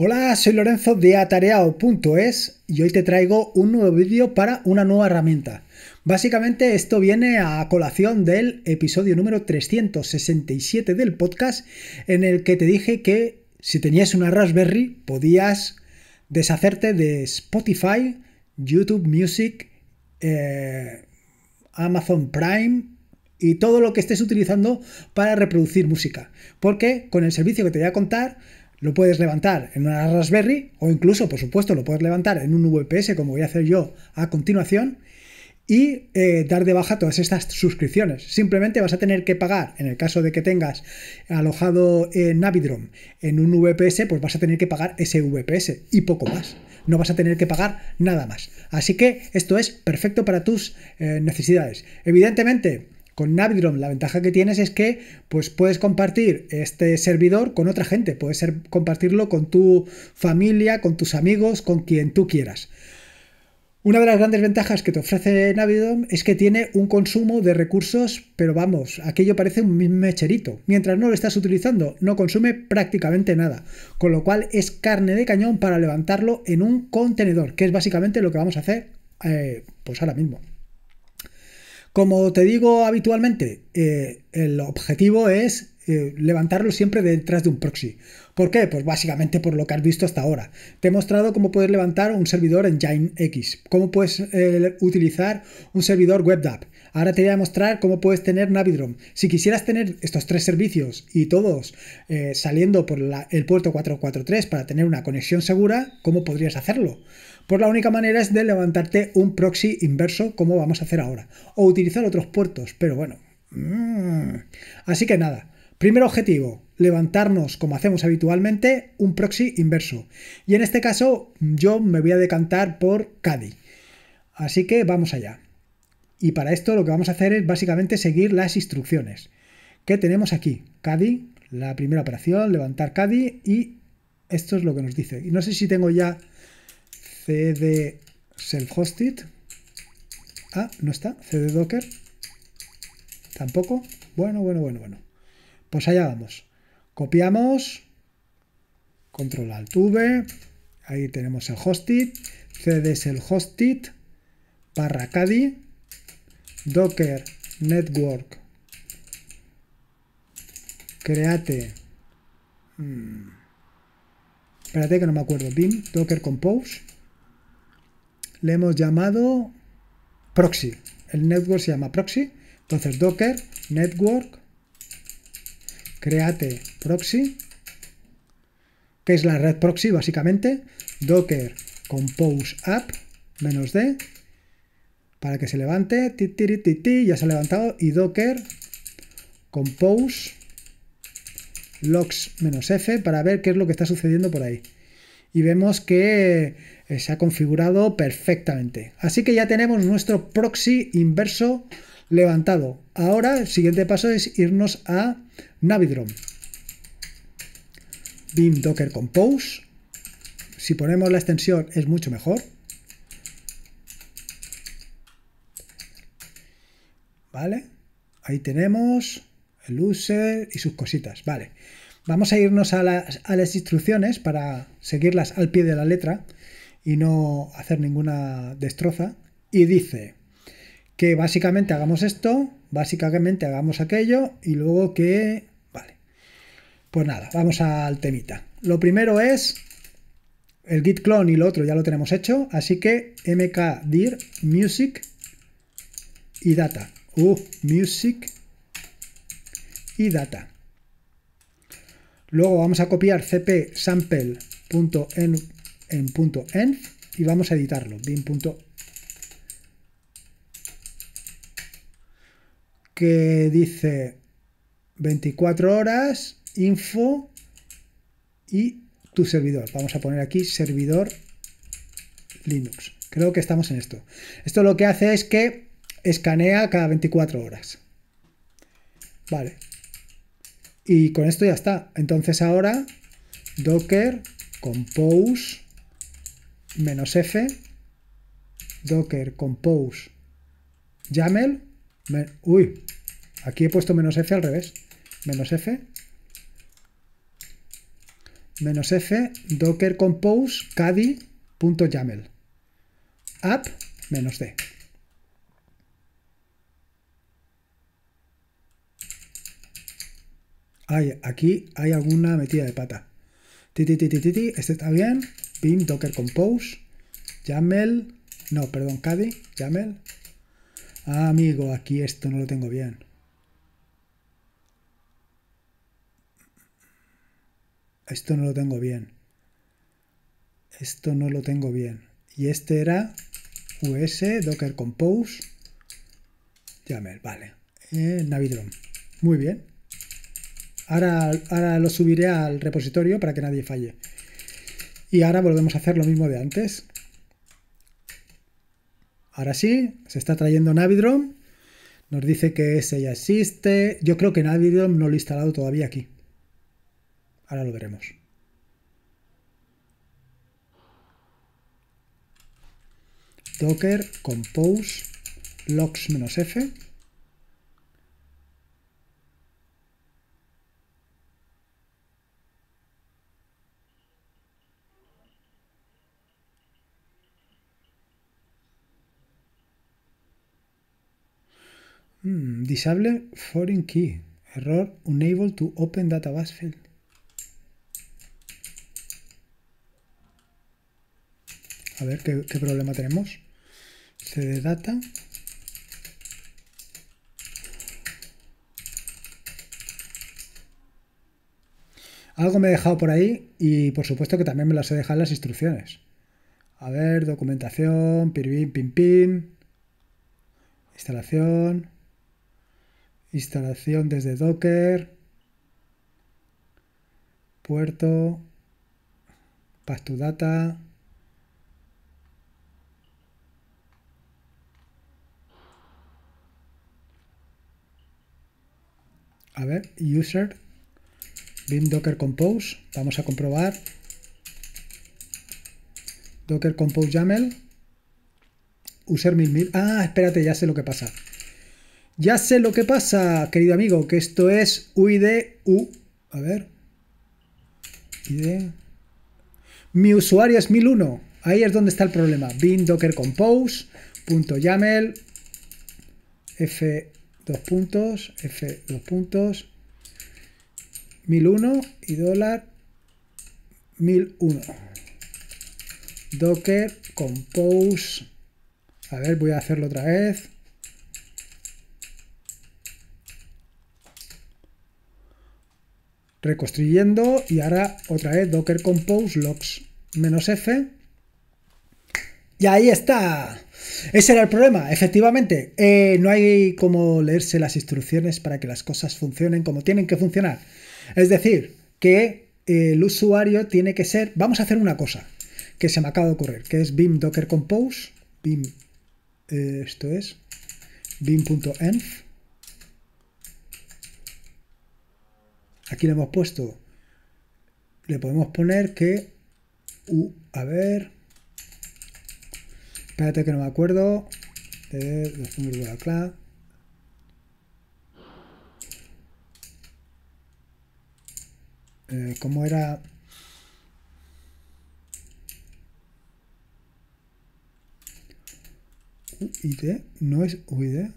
Hola, soy Lorenzo de atareado.es y hoy te traigo un nuevo vídeo para una nueva herramienta. Básicamente esto viene a colación del episodio número 367 del podcast en el que te dije que si tenías una Raspberry podías deshacerte de Spotify, YouTube Music, eh, Amazon Prime y todo lo que estés utilizando para reproducir música. Porque con el servicio que te voy a contar lo puedes levantar en una Raspberry o incluso, por supuesto, lo puedes levantar en un VPS como voy a hacer yo a continuación y eh, dar de baja todas estas suscripciones. Simplemente vas a tener que pagar, en el caso de que tengas alojado en Navidrom en un VPS, pues vas a tener que pagar ese VPS y poco más. No vas a tener que pagar nada más. Así que esto es perfecto para tus eh, necesidades. Evidentemente, con Navidrom la ventaja que tienes es que pues, puedes compartir este servidor con otra gente, puedes ser, compartirlo con tu familia, con tus amigos, con quien tú quieras. Una de las grandes ventajas que te ofrece Navidrom es que tiene un consumo de recursos, pero vamos, aquello parece un mecherito. Mientras no lo estás utilizando, no consume prácticamente nada, con lo cual es carne de cañón para levantarlo en un contenedor, que es básicamente lo que vamos a hacer eh, pues ahora mismo. Como te digo habitualmente, eh, el objetivo es eh, levantarlo siempre detrás de un proxy. ¿Por qué? Pues básicamente por lo que has visto hasta ahora. Te he mostrado cómo puedes levantar un servidor en X, cómo puedes eh, utilizar un servidor WebDAV. Ahora te voy a mostrar cómo puedes tener Navidrom. Si quisieras tener estos tres servicios y todos saliendo por el puerto 443 para tener una conexión segura, ¿cómo podrías hacerlo? Pues la única manera es de levantarte un proxy inverso como vamos a hacer ahora. O utilizar otros puertos, pero bueno. Mm. Así que nada. Primer objetivo, levantarnos como hacemos habitualmente un proxy inverso. Y en este caso yo me voy a decantar por CADI. Así que vamos allá. Y para esto lo que vamos a hacer es básicamente seguir las instrucciones que tenemos aquí. CADI, la primera operación, levantar CADI y esto es lo que nos dice. Y no sé si tengo ya cd self-hosted. Ah, no está. cd docker. Tampoco. Bueno, bueno, bueno, bueno. Pues allá vamos. Copiamos. Control Alt V. Ahí tenemos el hosted. cd self-hosted. Barra. Docker network. Create. Hmm, espérate que no me acuerdo. BIM Docker Compose le hemos llamado proxy. El network se llama proxy. Entonces docker network create proxy, que es la red proxy básicamente. Docker compose app menos d para que se levante. Ti, ya se ha levantado. Y docker compose logs menos f para ver qué es lo que está sucediendo por ahí. Y vemos que se ha configurado perfectamente. Así que ya tenemos nuestro proxy inverso levantado. Ahora el siguiente paso es irnos a Navidrom. Vim Docker Compose. Si ponemos la extensión es mucho mejor. ¿Vale? Ahí tenemos el user y sus cositas. Vale. Vamos a irnos a las, a las instrucciones para seguirlas al pie de la letra y no hacer ninguna destroza. Y dice que básicamente hagamos esto, básicamente hagamos aquello y luego que... Vale. Pues nada, vamos al temita. Lo primero es el git clone y lo otro ya lo tenemos hecho, así que mkdir music y data. Uh, music y data. Luego vamos a copiar cp sample.env en .env y vamos a editarlo. bin. que dice 24 horas, info y tu servidor. Vamos a poner aquí servidor Linux. Creo que estamos en esto. Esto lo que hace es que escanea cada 24 horas. Vale. Y con esto ya está. Entonces ahora docker compose menos F, docker compose YAML, uy, aquí he puesto menos F al revés, menos F, menos f docker compose caddy.yaml app menos d. Hay, aquí hay alguna metida de pata. Titi, este está bien. Pim, Docker Compose, YAML, no, perdón, Caddy, YAML. Ah, amigo, aquí esto no lo tengo bien. Esto no lo tengo bien. Esto no lo tengo bien. Y este era US, Docker Compose, YAML, vale. Eh. Muy bien. Ahora, ahora lo subiré al repositorio para que nadie falle. Y ahora volvemos a hacer lo mismo de antes. Ahora sí, se está trayendo Navidrom. Nos dice que ese ya existe. Yo creo que Navidrom no lo he instalado todavía aquí. Ahora lo veremos. Docker compose logs-f Hmm, disable foreign key. Error unable to open database field. A ver qué, problema tenemos. cd data. Algo me he dejado por ahí y por supuesto que también me las he dejado en las instrucciones. A ver, documentación, pim, pim, pim, instalación. Instalación desde Docker. Puerto. Path to data. A ver, user. Bin Docker Compose. Vamos a comprobar. Docker Compose YAML. User 1000. Ah, espérate, ya sé lo que pasa. Ya sé lo que pasa, querido amigo, que esto es UID U. A ver. ID. Mi usuario es 1001. Ahí es donde está el problema. bin docker compose .yaml f dos puntos f dos puntos 1001 y dólar 1001 docker compose a ver voy a hacerlo otra vez reconstruyendo y ahora otra vez docker compose logs menos f. Y ahí está. Ese era el problema efectivamente. Eh, no hay como leerse las instrucciones para que las cosas funcionen como tienen que funcionar. Es decir que el usuario tiene que ser vamos a hacer una cosa que se me acaba de ocurrir que es bim docker compose bim eh, esto es bim.env Aquí le hemos puesto, le podemos poner que, uh, a ver, espérate que no me acuerdo, de la eh, ¿Cómo era? UID, no es UID.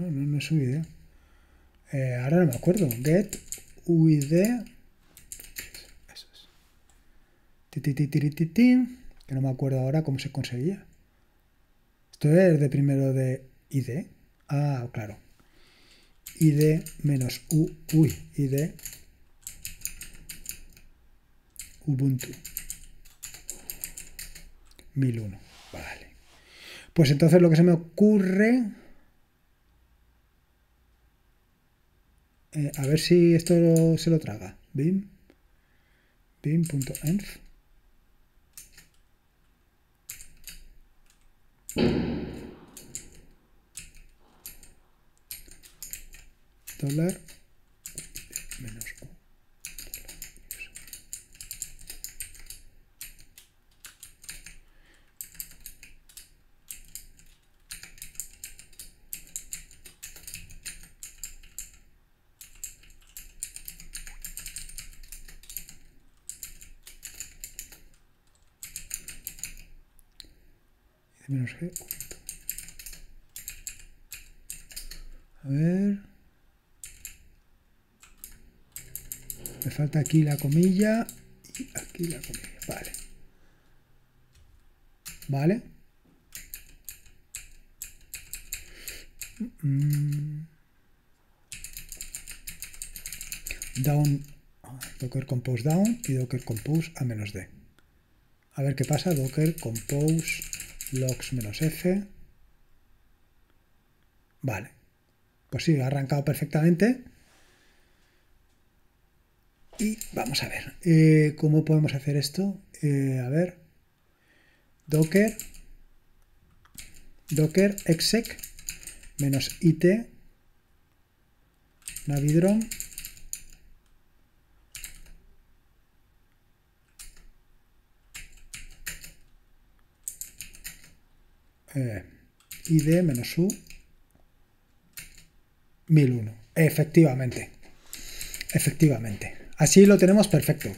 No, no, es UID. Eh, ahora no me acuerdo. Get UID. Eso es. Que no me acuerdo ahora cómo se conseguía. Esto es de primero de ID. Ah, claro. ID menos U. Uy, ID. Ubuntu. 1001. Vale. Pues entonces lo que se me ocurre Eh, a ver si esto se lo traga. Bim. Bim.env. Dólar menos menos G. A ver. Me falta aquí la comilla y aquí la comilla. Vale. Vale. Mm. Down, docker compose down y docker compose a menos d. A ver qué pasa. Docker compose logs menos f. Vale. Pues sí, ha arrancado perfectamente. Y vamos a ver, eh, ¿cómo podemos hacer esto? Eh, a ver, docker, docker exec menos it navidrom eh, id menos u 1001. Efectivamente. Efectivamente. Así lo tenemos perfecto.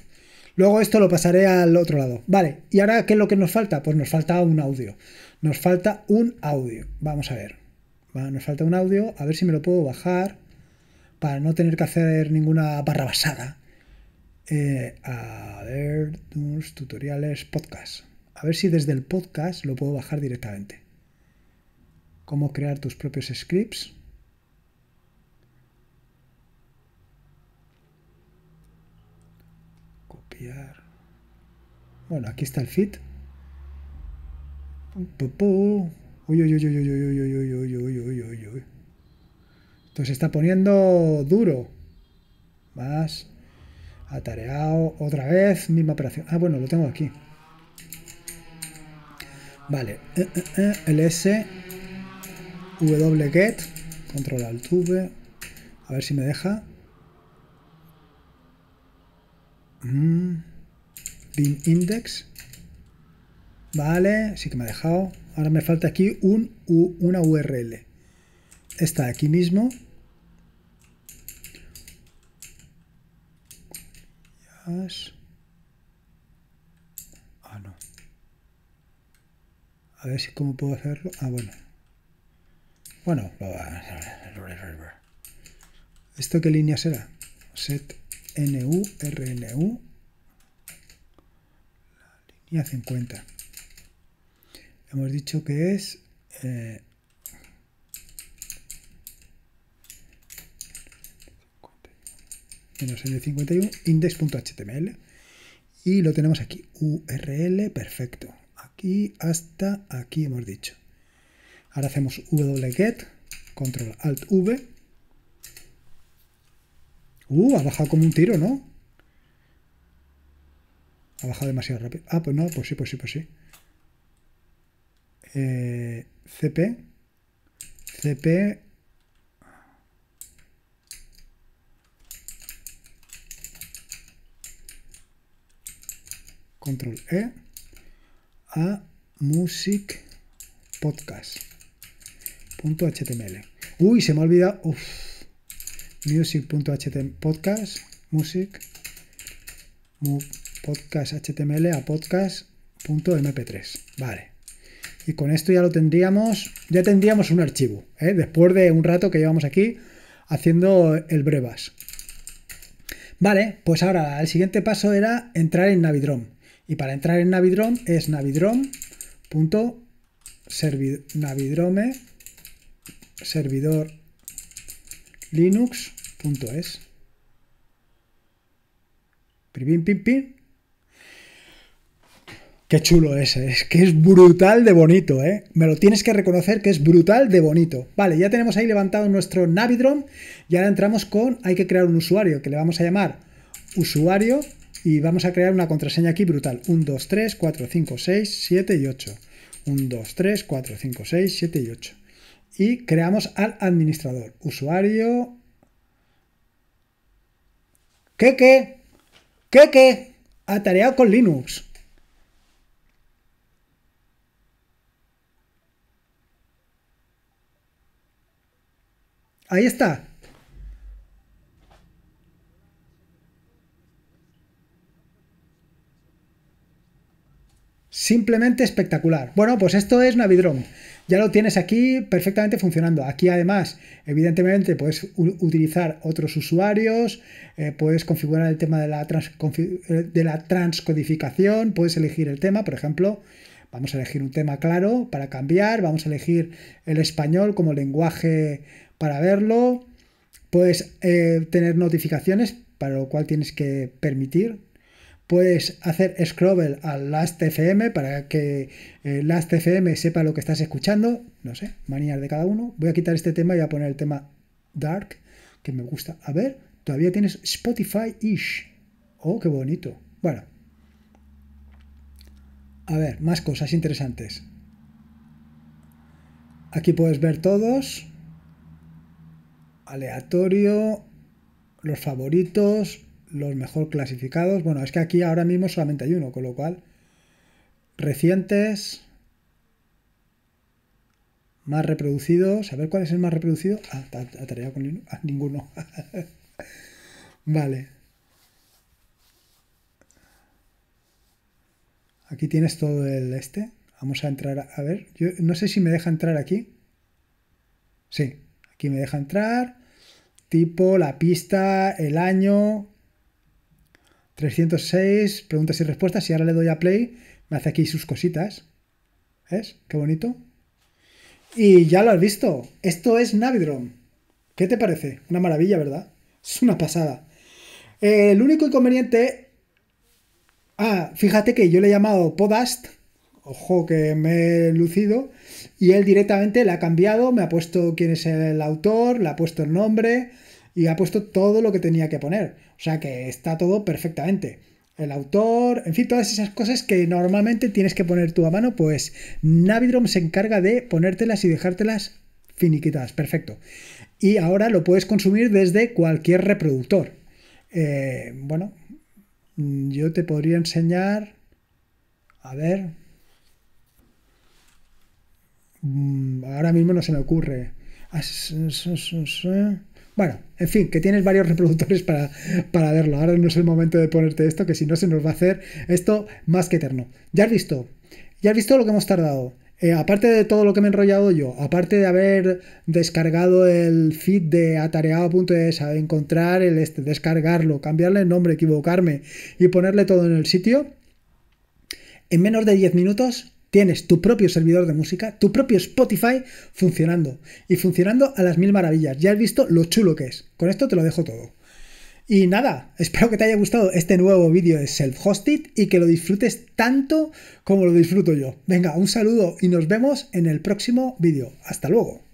Luego esto lo pasaré al otro lado. Vale, ¿y ahora qué es lo que nos falta? Pues nos falta un audio. Nos falta un audio. Vamos a ver. nos falta un audio. A ver si me lo puedo bajar para no tener que hacer ninguna barra basada. Eh, a ver, tutoriales, podcast. A ver si desde el podcast lo puedo bajar directamente. Cómo crear tus propios scripts. Bueno, aquí está el fit. Esto se está poniendo duro. Más. Atareado. Otra vez. Misma operación. Ah, bueno, lo tengo aquí. Vale. Eh, eh, eh, ls. Control alt v. A ver si me deja. Mm. bin index. Vale, sí que me ha dejado. Ahora me falta aquí un, una URL. Está aquí mismo. Ah, no. A ver si cómo puedo hacerlo. Ah, bueno. Bueno, ¿esto qué línea será? Set NU, RNU, la línea 50. Hemos dicho que es eh, menos N51 index.html y lo tenemos aquí URL perfecto. Aquí hasta aquí hemos dicho. Ahora hacemos wget control alt v Uh, ha bajado como un tiro, ¿no? Ha bajado demasiado rápido. Ah, pues no, pues sí, pues sí, pues sí. Eh, CP. CP. Control E. A music podcast. Punto HTML. Uy, se me ha olvidado. Uf music.html podcast, music, a podcast.mp3. Vale. Y con esto ya lo tendríamos, ya tendríamos un archivo, ¿eh? después de un rato que llevamos aquí haciendo el brevas. Vale, pues ahora el siguiente paso era entrar en Navidrom. Y para entrar en Navidrom es navidrom.navidrome servidor linux.es. Pim, pim, pim. Qué chulo ese, es que es brutal de bonito, ¿eh? Me lo tienes que reconocer que es brutal de bonito. Vale, ya tenemos ahí levantado nuestro Navidrom y ahora entramos con, hay que crear un usuario que le vamos a llamar usuario y vamos a crear una contraseña aquí brutal. 1, 2, 3, 4, 5, 6, 7 y 8. 1, 2, 3, 4, 5, 6, 7 y 8 y creamos al administrador. Usuario. ¿Qué qué? Atareado con Linux. Ahí está. Simplemente espectacular. Bueno, pues esto es Navidrom. Ya lo tienes aquí perfectamente funcionando. Aquí además, evidentemente, puedes utilizar otros usuarios, eh, puedes configurar el tema de la, eh, de la transcodificación, puedes elegir el tema, por ejemplo, vamos a elegir un tema claro para cambiar, vamos a elegir el español como lenguaje para verlo, puedes eh, tener notificaciones, para lo cual tienes que permitir Puedes hacer scroll al Last.fm para que eh, Last.fm sepa lo que estás escuchando. No sé, manías de cada uno. Voy a quitar este tema y voy a poner el tema Dark, que me gusta. A ver, todavía tienes Spotify-ish. Oh, qué bonito. Bueno. A ver, más cosas interesantes. Aquí puedes ver todos. Aleatorio. Los favoritos los mejor clasificados. Bueno, es que aquí ahora mismo solamente hay uno, con lo cual recientes, más reproducidos. A ver cuál es el más reproducido. Ah, atareado con ah, ninguno. vale. Aquí tienes todo el este. Vamos a entrar a, ver. Yo no sé si me deja entrar aquí. Sí, aquí me deja entrar. Tipo, la pista, el año, 306 preguntas y respuestas. Y ahora le doy a play, me hace aquí sus cositas. ¿Ves? Qué bonito. Y ya lo has visto. Esto es Navidrome. ¿Qué te parece? Una maravilla, ¿verdad? Es una pasada. el único inconveniente. Ah, fíjate que yo le he llamado Podast. Ojo que me he lucido. Y él directamente le ha cambiado, me ha puesto quién es el autor, le ha puesto el nombre y ha puesto todo lo que tenía que poner. O sea que está todo perfectamente. El autor, en fin, todas esas cosas que normalmente tienes que poner tú a mano, pues Navidrom se encarga de ponértelas y dejártelas finiquitadas. Perfecto. Y ahora lo puedes consumir desde cualquier reproductor. Eh, bueno, yo te podría enseñar. A ver. Mm, ahora mismo no se me ocurre. Bueno, en fin, que tienes varios reproductores para, verlo. Ahora no es el momento de ponerte esto, que si no se nos va a hacer esto más que eterno. Ya has visto, ya has visto lo que hemos tardado. Eh, aparte de todo lo que me he enrollado yo, aparte de haber descargado el feed de atareado.es, encontrar el este, descargarlo, cambiarle el nombre, equivocarme y ponerle todo en el sitio, en menos de 10 minutos tienes tu propio servidor de música, tu propio Spotify funcionando y funcionando a las mil maravillas. Ya has visto lo chulo que es. Con esto te lo dejo todo. Y nada, espero que te haya gustado este nuevo vídeo de Self-Hosted y que lo disfrutes tanto como lo disfruto yo. Venga, un saludo y nos vemos en el próximo vídeo. Hasta luego.